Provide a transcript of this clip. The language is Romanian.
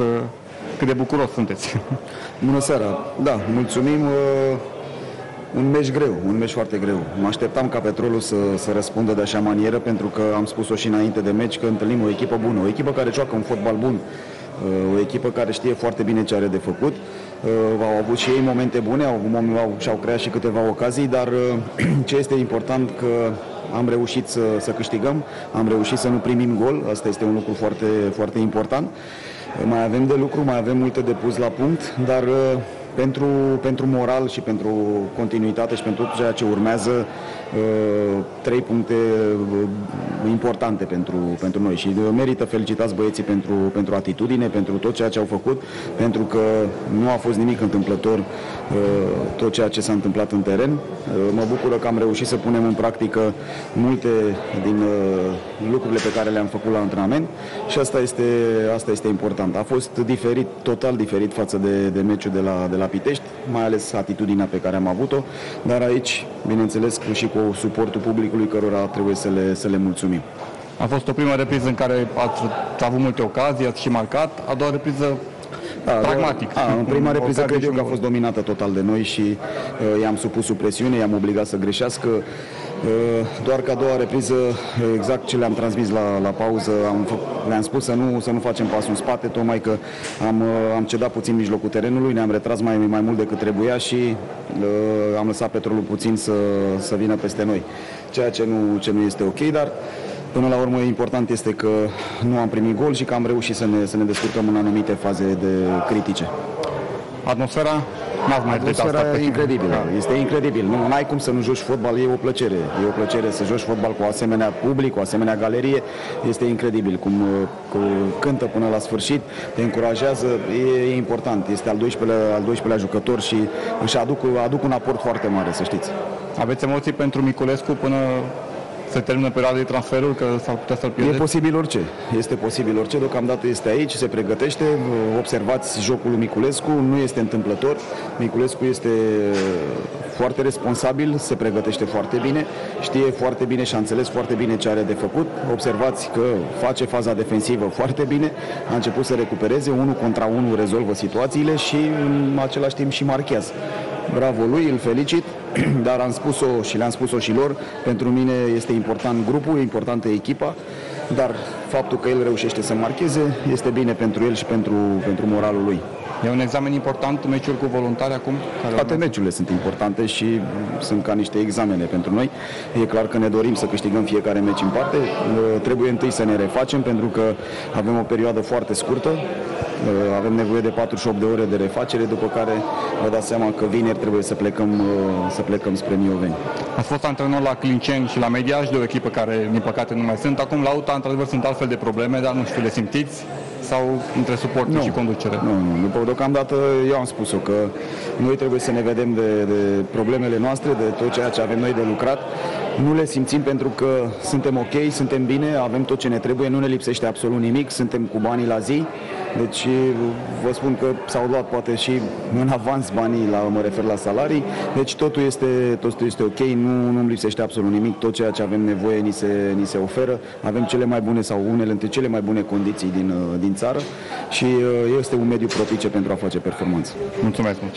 uh, cât de bucuros sunteți. Bună seara! Da, mulțumim. Uh, un meci greu, un meci foarte greu. Mă așteptam ca Petrolul să, să răspundă de așa manieră, pentru că am spus-o și înainte de meci, că întâlnim o echipă bună, o echipă care joacă un fotbal bun, uh, o echipă care știe foarte bine ce are de făcut. Uh, au avut și ei momente bune, au, au, și-au creat și câteva ocazii, dar ce este important că am reușit să, să câștigăm, am reușit să nu primim gol, asta este un lucru foarte, foarte important. Mai avem de lucru, mai avem multe de pus la punct, dar pentru, pentru moral și pentru continuitate și pentru tot ceea ce urmează, uh, trei puncte uh, importante pentru, pentru noi și merită felicitați băieții pentru, pentru atitudine, pentru tot ceea ce au făcut, pentru că nu a fost nimic întâmplător uh, tot ceea ce s-a întâmplat în teren. Mă bucură că am reușit să punem în practică multe din lucrurile pe care le-am făcut la antrenament și asta este, asta este important. A fost diferit, total diferit față de, de meciul de la, de la Pitești, mai ales atitudinea pe care am avut-o, dar aici, bineînțeles, și cu suportul publicului cărora trebuie să le, să le mulțumim. A fost o primă repriză în care ați avut multe ocazii, ați și marcat, a doua repriză da, pragmatic. A, în prima repriză cred eu că a fost dominată total de noi și uh, i-am supus sub presiune, i-am obligat să greșească. Uh, doar că a doua repriză, exact ce le-am transmis la, la pauză, am le-am spus să nu, să nu facem pasul în spate, tocmai că am, uh, am cedat puțin mijlocul terenului, ne-am retras mai, mai mult decât trebuia și uh, am lăsat petrolul puțin să, să vină peste noi. Ceea ce nu, ce nu este ok, dar Până la urmă, important este că nu am primit gol și că am reușit să ne, să ne descurcăm în anumite faze de critice. Atmosfera N-ați mai Atmosfera e incredibilă, da. este incredibil. Nu ai cum să nu joci fotbal, e o plăcere. E o plăcere să joci fotbal cu asemenea public, cu asemenea galerie. Este incredibil cum, cum cântă până la sfârșit, te încurajează, e, e important. Este al 12-lea, al 12-lea jucător și își aduc, aduc un aport foarte mare, să știți. Aveți emoții pentru Miculescu până se termină perioada de transferul, că s-ar putea să-l pierdeți? E posibil orice. Este posibil orice. Deocamdată este aici, se pregătește. Observați jocul lui Miculescu, nu este întâmplător. Miculescu este foarte responsabil, se pregătește foarte bine, știe foarte bine și a înțeles foarte bine ce are de făcut. Observați că face faza defensivă foarte bine, a început să recupereze, unul contra unul rezolvă situațiile și în același timp și marchează. Bravo lui, îl felicit, dar am spus-o și le-am spus-o și lor, pentru mine este important grupul, e importantă echipa, dar faptul că el reușește să marcheze este bine pentru el și pentru, pentru moralul lui. E un examen important, meciul cu voluntari acum? Care Toate meciurile sunt importante și sunt ca niște examene pentru noi. E clar că ne dorim să câștigăm fiecare meci în parte. Trebuie întâi să ne refacem pentru că avem o perioadă foarte scurtă. Avem nevoie de 48 de ore de refacere, după care vă dați seama că vineri trebuie să plecăm, să plecăm spre Mioveni. Ați fost antrenor la Clinceni și la Mediaș, de o echipă care, din păcate, nu mai sunt. Acum, la UTA, într-adevăr, sunt altfel de probleme, dar nu știu, le simțiți? Sau între suporter nu, și conducere? Nu, nu, nu. Deocamdată eu am spus-o că noi trebuie să ne vedem de, de problemele noastre, de tot ceea ce avem noi de lucrat. Nu le simțim pentru că suntem ok, suntem bine, avem tot ce ne trebuie, nu ne lipsește absolut nimic, suntem cu banii la zi. Deci vă spun că s-au luat poate și în avans banii, la, mă refer la salarii, deci totul este, totul este ok, nu, nu lipsește absolut nimic, tot ceea ce avem nevoie ni se, ni se oferă, avem cele mai bune sau unele dintre cele mai bune condiții din, din țară și este un mediu propice pentru a face performanță. Mulțumesc mult!